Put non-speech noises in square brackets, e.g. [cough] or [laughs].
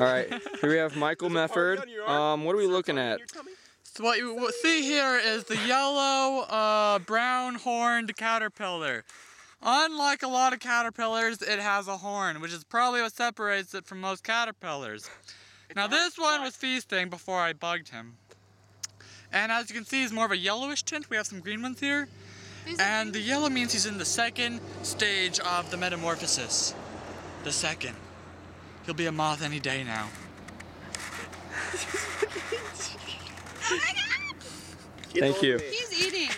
All right, here we have Michael Mefford. Um, what are we looking at? So what you will see here is the yellow, uh, brown horned caterpillar. Unlike a lot of caterpillars, it has a horn, which is probably what separates it from most caterpillars. Now this one was feasting before I bugged him. And as you can see, he's more of a yellowish tint. We have some green ones here. And the yellow means he's in the second stage of the metamorphosis. The second. He'll be a moth any day now. [laughs] Thank you. He's eating.